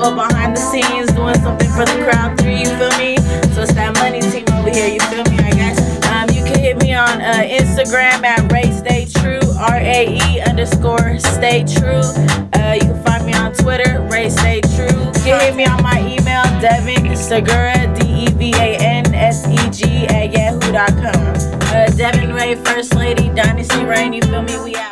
behind the scenes, doing something for the crowd three, you feel me? So it's that money team over here, you feel me? I guess. Um, you can hit me on uh, Instagram at Rae Stay True, R A E underscore Stay True. Uh, you can find me on Twitter, Rae Stay True. You can hit me on my email, Devan Segura, D E V A N S E G at yahoo.com. Uh, Devan Rae, First Lady, Dynasty Rain, you feel me? We out.